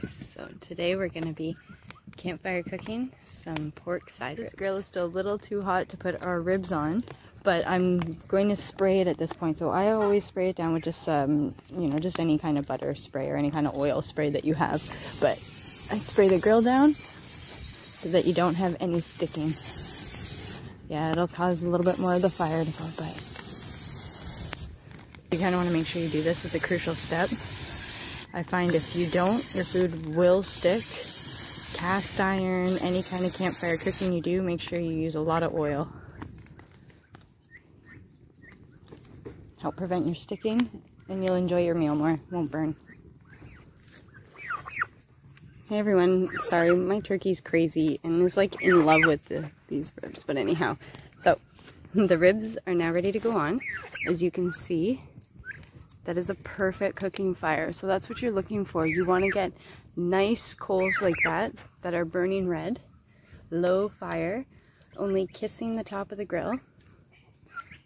So today we're gonna be campfire cooking some pork side This ribs. grill is still a little too hot to put our ribs on, but I'm going to spray it at this point. So I always spray it down with just, um, you know, just any kind of butter spray or any kind of oil spray that you have. But I spray the grill down so that you don't have any sticking. Yeah, it'll cause a little bit more of the fire to go, but you kind of want to make sure you do this. It's a crucial step. I find if you don't, your food will stick. Cast iron, any kind of campfire cooking you do, make sure you use a lot of oil. Help prevent your sticking, and you'll enjoy your meal more. Won't burn. Hey everyone, sorry my turkey's crazy and is like in love with the, these ribs, but anyhow. So the ribs are now ready to go on. As you can see, that is a perfect cooking fire. So that's what you're looking for. You want to get nice coals like that, that are burning red, low fire, only kissing the top of the grill.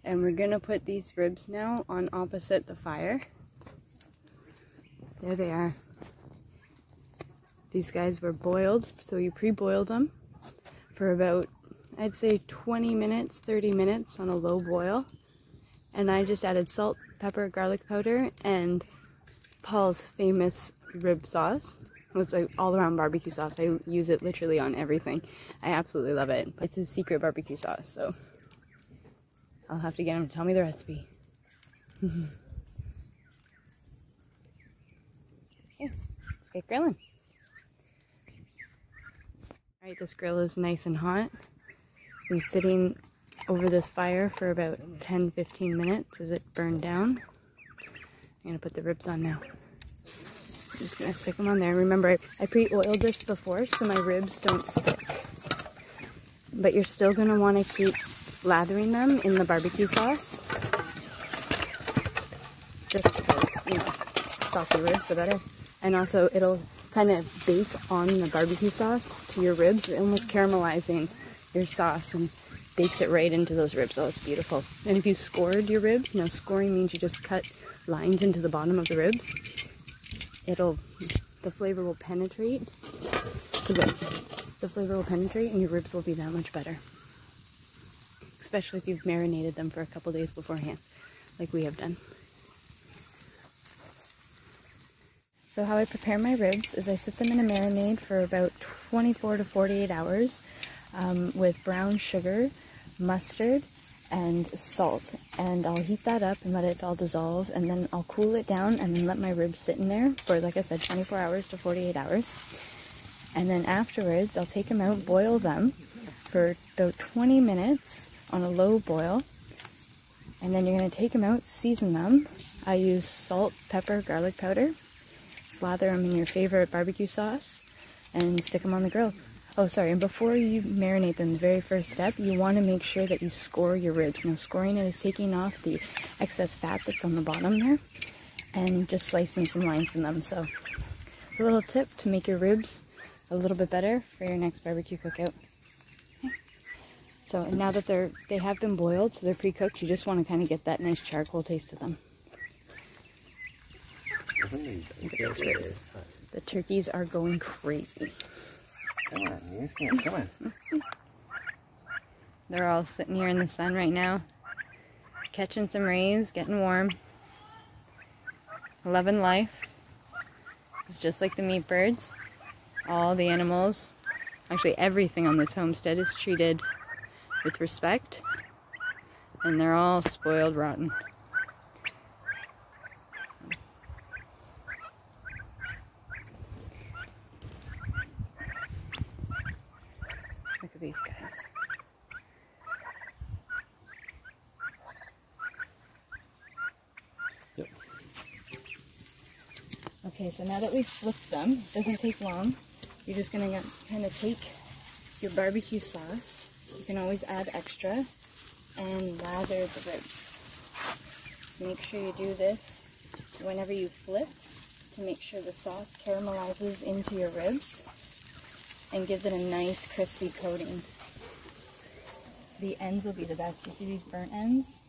And we're gonna put these ribs now on opposite the fire. There they are. These guys were boiled, so you pre-boil them for about, I'd say 20 minutes, 30 minutes on a low boil. And I just added salt, pepper, garlic powder, and Paul's famous rib sauce. It's like all around barbecue sauce. I use it literally on everything. I absolutely love it. It's a secret barbecue sauce, so I'll have to get him to tell me the recipe. okay, let's get grilling. All right, this grill is nice and hot. It's been sitting over this fire for about 10-15 minutes as it burned down. I'm gonna put the ribs on now. I'm just gonna stick them on there. Remember, I, I pre-oiled this before so my ribs don't stick. But you're still gonna wanna keep lathering them in the barbecue sauce. Just because, you know, saucy ribs are better. And also it'll kind of bake on the barbecue sauce to your ribs, almost caramelizing your sauce and bakes it right into those ribs. Oh, it's beautiful. And if you scored your ribs, now scoring means you just cut lines into the bottom of the ribs. It'll, the flavor will penetrate. The flavor will penetrate and your ribs will be that much better. Especially if you've marinated them for a couple days beforehand, like we have done. So how I prepare my ribs is I sit them in a marinade for about 24 to 48 hours um, with brown sugar, mustard, and salt. And I'll heat that up and let it all dissolve and then I'll cool it down and then let my ribs sit in there for, like I said, 24 hours to 48 hours. And then afterwards, I'll take them out, boil them for about 20 minutes on a low boil. And then you're going to take them out, season them. I use salt, pepper, garlic powder slather them in your favorite barbecue sauce, and stick them on the grill. Oh, sorry, and before you marinate them, the very first step, you want to make sure that you score your ribs. Now, scoring it is taking off the excess fat that's on the bottom there, and just slicing some lines in them. So, it's a little tip to make your ribs a little bit better for your next barbecue cookout. Okay. So, now that they're they have been boiled, so they're pre-cooked, you just want to kind of get that nice charcoal taste to them. Mm-hmm. The turkeys are going crazy. They're all sitting here in the sun right now, catching some rays, getting warm, loving life. It's just like the meat birds. All the animals, actually everything on this homestead is treated with respect, and they're all spoiled rotten. These guys. Okay, so now that we've flipped them, it doesn't take long. You're just gonna kind of take your barbecue sauce. You can always add extra and lather the ribs. So make sure you do this whenever you flip to make sure the sauce caramelizes into your ribs and gives it a nice crispy coating. The ends will be the best. You see these burnt ends?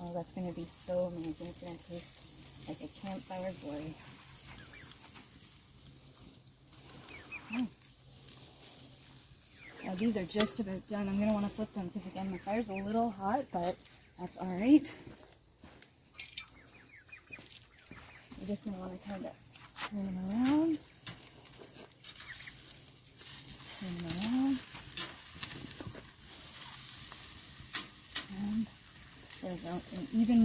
Oh, that's going to be so amazing. It's going to taste like a campfire glory. Okay. Now these are just about done. I'm going to want to flip them because again the fire's a little hot, but that's alright. You're just going to want to kind of turn them around. Turn them. And there we go. An even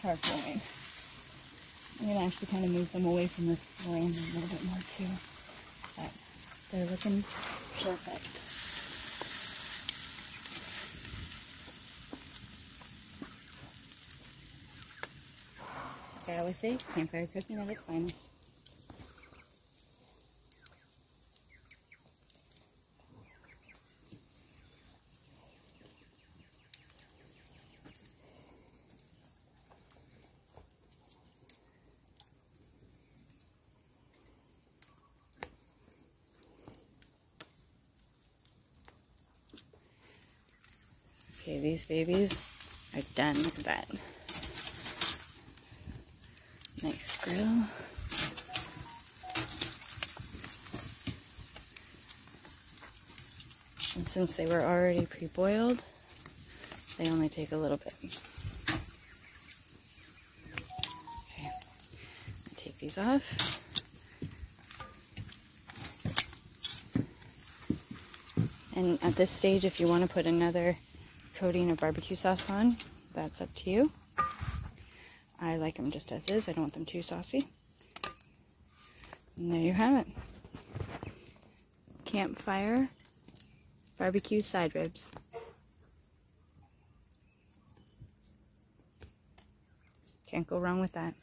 charcoaling. I'm going to actually kind of move them away from this flame a little bit more too. But they're looking perfect. I always say, campfire cooking at its finest. Okay, these babies are done. At that. Nice grill. And since they were already pre-boiled, they only take a little bit. Okay, take these off. And at this stage, if you want to put another coating of barbecue sauce on, that's up to you. I like them just as is. I don't want them too saucy. And there you have it. Campfire barbecue side ribs. Can't go wrong with that.